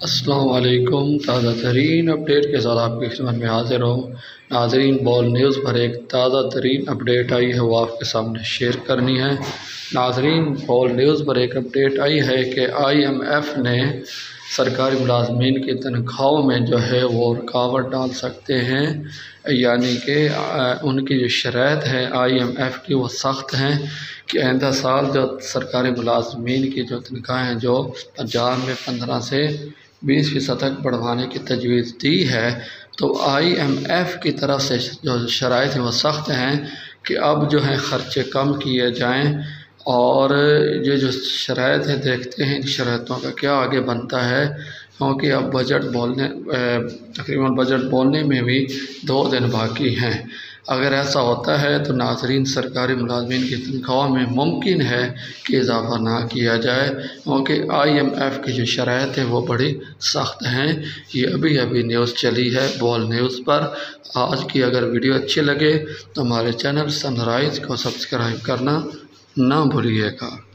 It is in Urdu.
السلام علیکم، تازہ ترین اپڈیٹ کے ساتھ آپ کی خدمت میں حاضر ہوں۔ ناظرین، بال نیوز پر ایک تازہ ترین اپڈیٹ آئی ہے، وہ آپ کے سامنے شیئر کرنی ہے۔ ناظرین، بال نیوز پر ایک اپڈیٹ آئی ہے کہ آئی ایم ایف نے سرکاری ملازمین کی تنخواہوں میں جو ہے وہ رکاوٹ ڈال سکتے ہیں۔ یعنی کہ ان کی جو شرائط ہے آئی ایم ایف کی، وہ سخت ہیں کہ آئندہ سال جو سرکاری ملازمین کی جو تنخواہیں جو پنجاب میں پندرہ سے بیس فیصد تک بڑھوانے کی تجویز دی ہے۔ تو آئی ایم ایف کی طرف سے جو شرائط ہیں وہ سخت ہیں کہ اب جو ہیں خرچے کم کیے جائیں اور یہ جو شرائط ہے دیکھتے ہیں ان شرائطوں کا کیا آگے بنتا ہے۔ کیونکہ اب بجٹ بولنے تقریباً بجٹ بولنے میں بھی دو دن باقی ہیں۔ اگر ایسا ہوتا ہے تو ناظرین سرکاری ملازمین کی تنخواہ میں ممکن ہے کہ اضافہ نہ کیا جائے، کیونکہ آئی ایم ایف کی جو شرائط ہیں وہ بڑی سخت ہیں۔ یہ ابھی ابھی نیوز چلی ہے بول نیوز پر۔ آج کی اگر ویڈیو اچھے لگے تو ہمارے چینل سن رائز کو سبسکرائب کرنا نہ بھولیے گا۔